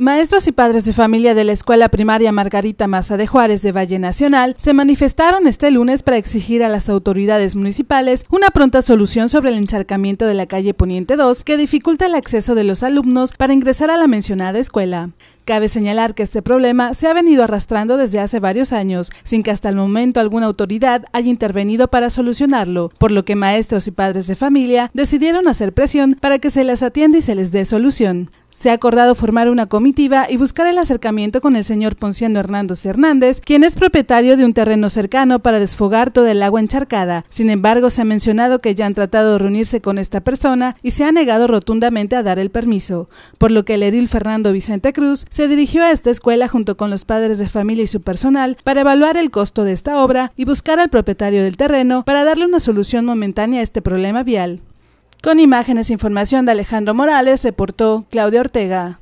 Maestros y padres de familia de la Escuela Primaria Margarita Maza de Juárez de Valle Nacional se manifestaron este lunes para exigir a las autoridades municipales una pronta solución sobre el encharcamiento de la calle Poniente 2 que dificulta el acceso de los alumnos para ingresar a la mencionada escuela. Cabe señalar que este problema se ha venido arrastrando desde hace varios años, sin que hasta el momento alguna autoridad haya intervenido para solucionarlo, por lo que maestros y padres de familia decidieron hacer presión para que se les atienda y se les dé solución. Se ha acordado formar una comitiva y buscar el acercamiento con el señor Ponciano Hernández Hernández, quien es propietario de un terreno cercano para desfogar toda el agua encharcada. Sin embargo, se ha mencionado que ya han tratado de reunirse con esta persona y se ha negado rotundamente a dar el permiso, por lo que el edil Fernando Vicente Cruz se dirigió a esta escuela junto con los padres de familia y su personal para evaluar el costo de esta obra y buscar al propietario del terreno para darle una solución momentánea a este problema vial. Con imágenes e información de Alejandro Morales, reportó Claudia Ortega.